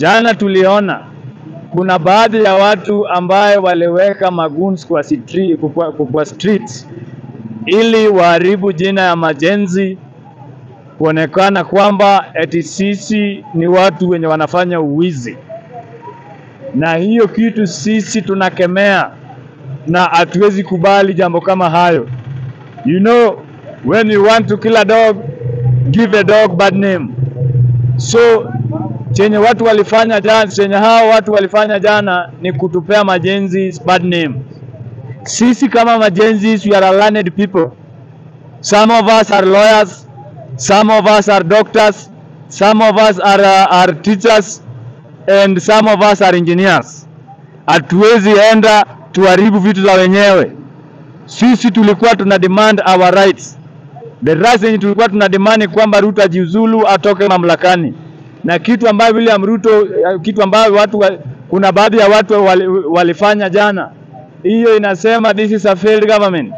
Jana tuliona kuna baadhi ya watu ambaye waliweka maguns kwa, street, kwa, kwa streets ili waharibu jina ya majenzi, kuonekana kwamba eti sisi ni watu wenye wanafanya uwizi, na hiyo kitu sisi tunakemea na hatuwezi kubali jambo kama hayo. You know, when you want to kill a dog, give a dog bad name. So chenye watu walifanya jana, chenye hao watu walifanya jana ni kutupea majenzi bad name. Sisi kama majenzi, we are learned people. Some of us are lawyers, some of us are doctors, some of us are, uh, are teachers and some of us are engineers. Hatuwezi enda tuharibu vitu za wenyewe. Sisi tulikuwa tuna demand our rights. The rights yenye tulikuwa tuna demand kwamba Ruto ajiuzulu atoke mamlakani, na kitu ambayo William Ruto, kitu ambayo watu kuna baadhi ya watu wali, jana, hiyo inasema this is a failed government.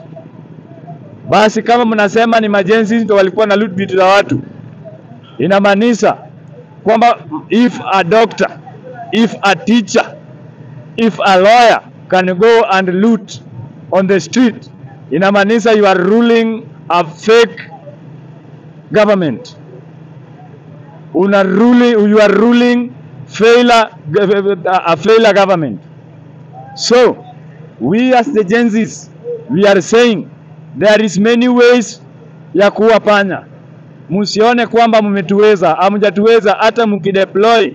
Basi kama mnasema ni majenzi ndio walikuwa na loot vitu za watu, inamaanisha kwamba if a doctor, if a teacher, if a lawyer can go and loot on the street, inamaanisha you are ruling a fake government. Una ruling, you are ruling failure, a failure government. So we as the Gen Zs, we are saying there is many ways ya kuwapanya. Msione kwamba mmetuweza, amjatuweza hata mkideploy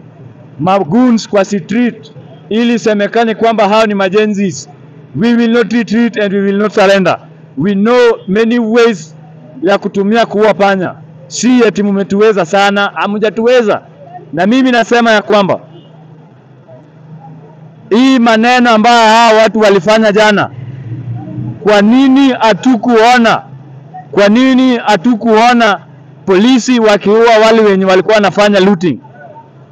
magoons kwa street ili semekane kwamba hao ni majenzis. We will not retreat and we will not surrender. We know many ways ya kutumia kuua panya, si eti mmetuweza sana, hamjatuweza. Na mimi nasema ya kwamba hii maneno ambayo hawa watu walifanya jana, kwa nini hatukuona? Kwa nini hatukuona polisi wakiua wale wenye walikuwa wanafanya looting?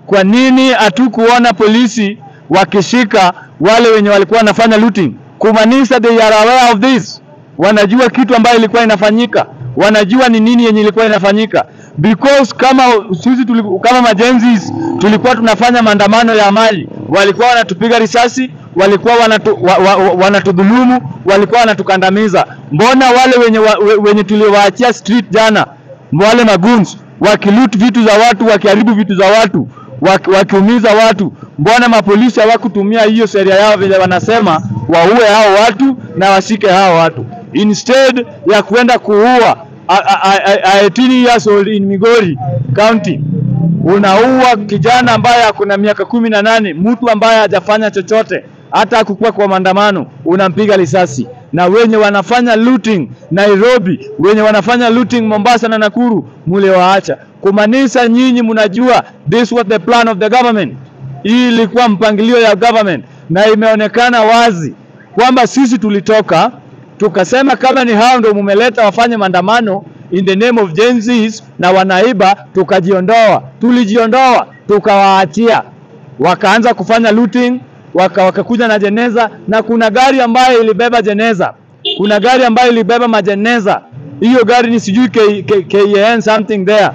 Kwa nini hatukuona polisi wakishika wale wenye walikuwa wanafanya looting? Kumaanisha they are aware of this, wanajua kitu ambayo ilikuwa inafanyika, wanajua ni nini yenye ilikuwa inafanyika. Because kama sisi tuliku, kama majenzis tulikuwa tunafanya maandamano ya amani, walikuwa wanatupiga risasi, walikuwa wanatu, wa, wa, wa, wanatudhulumu, walikuwa wanatukandamiza. Mbona wale wenye, wa, wenye tuliwaachia street jana, wale maguns wakiloot vitu za watu, wakiharibu vitu za watu, waki, wakiumiza watu, mbona mapolisi hawakutumia hiyo sheria yao vile wanasema waue hao watu na washike hao watu instead ya kwenda kuua a, a, a, a 18 years old in Migori County, unaua kijana ambaye akuna miaka kumi na nane, mtu ambaye hajafanya chochote, hata akukuwa kwa maandamano, unampiga risasi. Na wenye wanafanya looting Nairobi, wenye wanafanya looting Mombasa na Nakuru, mulewaacha. Kumaanisha nyinyi mnajua this was the plan of the government. Hii ilikuwa mpangilio ya government, na imeonekana wazi kwamba sisi tulitoka tukasema kama ni hao ndio mumeleta wafanye maandamano in the name of Gen Zs na wanaiba, tukajiondoa. Tulijiondoa tukawaachia, wakaanza kufanya looting, waka wakakuja na jeneza, na kuna gari ambayo ilibeba jeneza, kuna gari ambayo ilibeba majeneza. Hiyo gari ni sijui KAN something there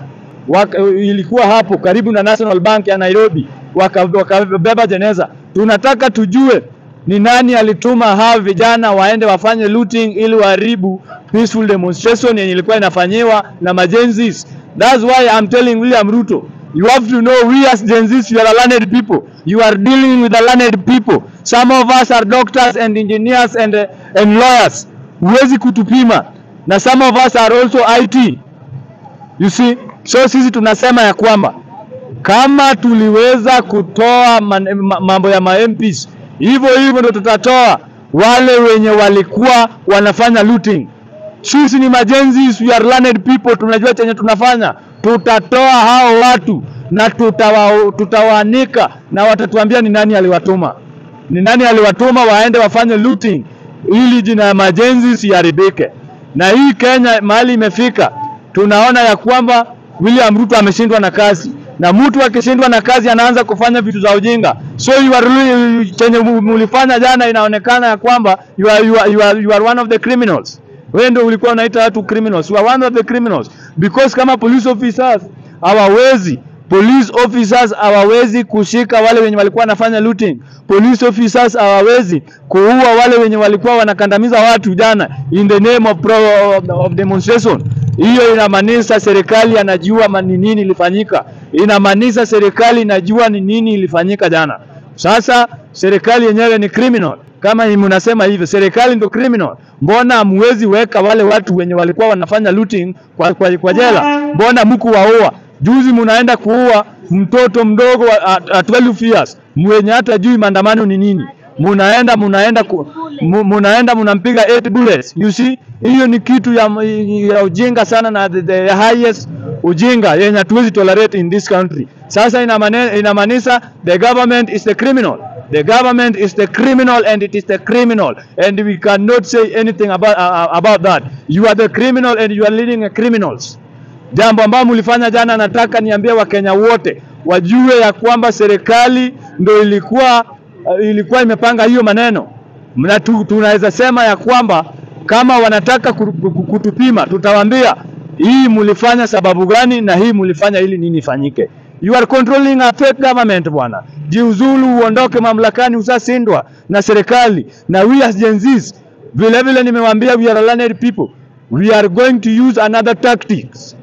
waka, ilikuwa hapo karibu na National Bank ya Nairobi, wakabeba waka jeneza. Tunataka tujue ni nani alituma hawa vijana waende wafanye looting ili waharibu peaceful demonstration yenye ilikuwa inafanyiwa na majenzis. That's why I'm telling William Ruto, you have to know we as genzis, you are a learned people. You are dealing with a learned people. Some of us are doctors and engineers and, uh, and lawyers. Huwezi kutupima. Na some of us are also IT. You see? So sisi tunasema ya kwamba kama tuliweza kutoa man, mambo ya ma MPs hivyo hivyo ndio tutatoa wale wenye walikuwa wanafanya looting. Sisi ni majenzi, we are learned people, tunajua chenye tunafanya. Tutatoa hao watu na tutawa, tutawaanika na watatuambia ni nani aliwatuma, ni nani aliwatuma waende wafanye looting, ili jina ya majenzi siharibike. Na hii Kenya mahali imefika, tunaona ya kwamba William Ruto ameshindwa na kazi na mtu akishindwa na kazi anaanza kufanya vitu za ujinga. So you are really, chenye mulifanya jana inaonekana ya kwamba you are, you are, you are, you are one of the criminals. Wewe ndio ulikuwa unaita watu criminals. You are one of the criminals because kama police officers hawawezi Police officers hawawezi kushika wale wenye walikuwa wanafanya looting. Police officers hawawezi kuua wale wenye walikuwa wanakandamiza watu jana in the name of, pro, of, of demonstration. Hiyo inamaanisha serikali anajua ni nini ilifanyika, inamaanisha serikali inajua ni nini ilifanyika jana. Sasa serikali yenyewe ni criminal kama mnasema hivyo, serikali ndio criminal. Mbona hamwezi weka wale watu wenye walikuwa wanafanya looting kwa, kwa, kwa jela? Mbona mku waua? Juzi mnaenda kuua mtoto mdogo wa at, at 12 years mwenye hata jui maandamano ni nini, munaenda munaenda munaenda munampiga 8 bullets. You see, hiyo ni kitu ya, ya ujinga sana na the, the highest ujinga yenye hatuwezi tolerate in this country. Sasa inamaanisha the government is the criminal. The government is the criminal and it is the criminal and we cannot say anything about, uh, about that. You are the criminal and you are leading criminals. Jambo ambalo mlifanya jana, nataka niambie Wakenya wote wajue ya kwamba serikali ndo ilikuwa uh, ilikuwa imepanga hiyo maneno. Mna tu, tunaweza sema ya kwamba kama wanataka ku- ku- kutupima, tutawaambia hii mulifanya sababu gani na hii mulifanya ili nini ifanyike. You are controlling a fake government bwana. Jiuzulu uondoke mamlakani, usasindwa na serikali. Na we as Gen Zs, vile vile nimewaambia we are learned people. We are going to use another tactics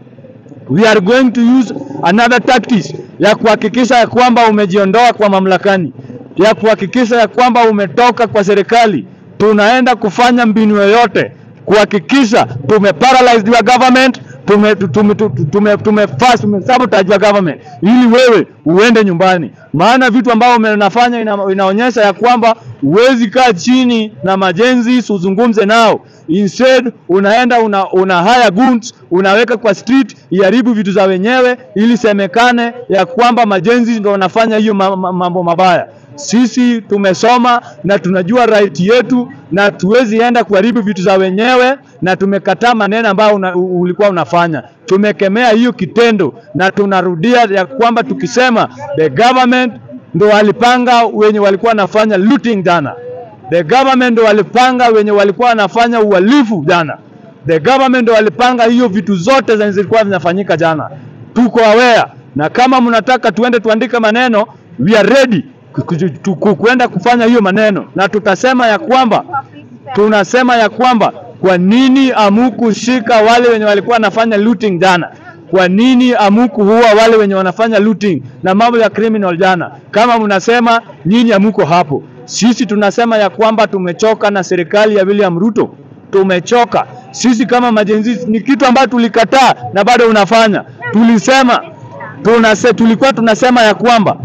we are going to use another tactics ya kuhakikisha ya kwamba umejiondoa kwa mamlakani, ya kuhakikisha ya kwamba umetoka kwa serikali. Tunaenda kufanya mbinu yoyote kuhakikisha tume paralyze your government, tume tume tume, tume, fast tume sabotage your government ili wewe uende nyumbani, maana vitu ambavyo umenafanya ina, inaonyesha ya kwamba huwezi kaa chini na majenzi uzungumze nao Instead unaenda una, una hire goons unaweka kwa street iharibu vitu za wenyewe ili semekane ya kwamba majenzi ndio wanafanya hiyo ma- ma- mambo mabaya. Sisi tumesoma na tunajua right yetu na tuwezi enda kuharibu vitu za wenyewe, na tumekataa maneno ambayo una, ulikuwa unafanya. Tumekemea hiyo kitendo na tunarudia ya kwamba tukisema the government ndo walipanga wenye walikuwa wanafanya looting jana. The government ndo walipanga wenye walikuwa wanafanya uhalifu jana. The government ndo walipanga hiyo vitu zote zenye zilikuwa zinafanyika jana. Tuko aware na kama mnataka tuende tuandike maneno, we are ready kuenda kufanya hiyo maneno, na tutasema ya kwamba tunasema ya kwamba kwa nini amukushika wale wenye walikuwa wanafanya looting jana? Kwa nini amukuua wale wenye wanafanya looting na mambo ya criminal jana? Kama mnasema nyinyi amuko hapo, sisi tunasema ya kwamba tumechoka na serikali ya William Ruto, tumechoka sisi kama majenzi. Ni kitu ambacho tulikataa na bado unafanya. Tulisema tunase, tulikuwa tunasema ya kwamba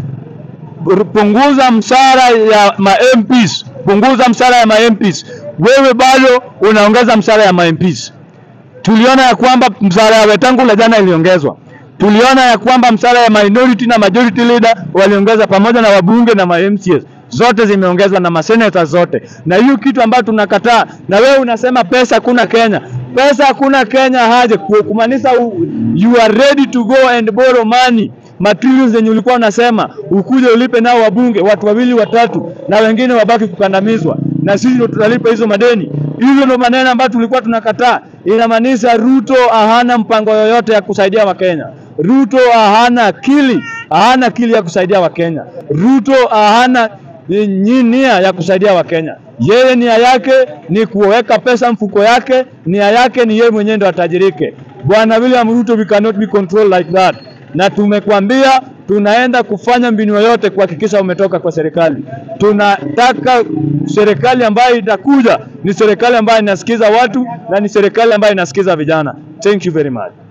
punguza msara ya ma MPs, punguza msara ya ma MPs. Wewe bado unaongeza msara ya ma MPs. Tuliona ya kwamba msara ya Wetangula jana iliongezwa. Tuliona ya kwamba msara ya minority na majority leader waliongeza pamoja na wabunge na ma MCS zote zimeongezwa na masenata zote, na hiyo kitu ambayo tunakataa. Na wewe unasema pesa hakuna Kenya, pesa kuna Kenya haje ku- kumaanisha you are ready to go and borrow money materials zenye ulikuwa unasema ukuje ulipe nao wabunge watu wawili watatu, na wengine wabaki kukandamizwa, na sisi ndio tutalipa hizo madeni. Hizo ndio maneno ambayo tulikuwa tunakataa. Inamaanisha Ruto hana mpango yoyote ya kusaidia Wakenya. Ruto hana akili, hana akili ya kusaidia Wakenya. Ruto hana nia ya kusaidia Wakenya. Yeye nia yake ni kuweka pesa mfuko yake, nia yake ni yeye mwenyewe ndo atajirike. Bwana William Ruto, we cannot be controlled like that na tumekwambia tunaenda kufanya mbinu yoyote kuhakikisha umetoka kwa serikali. Tunataka serikali ambayo itakuja ni serikali ambayo inasikiza watu na ni serikali ambayo inasikiza vijana. Thank you very much.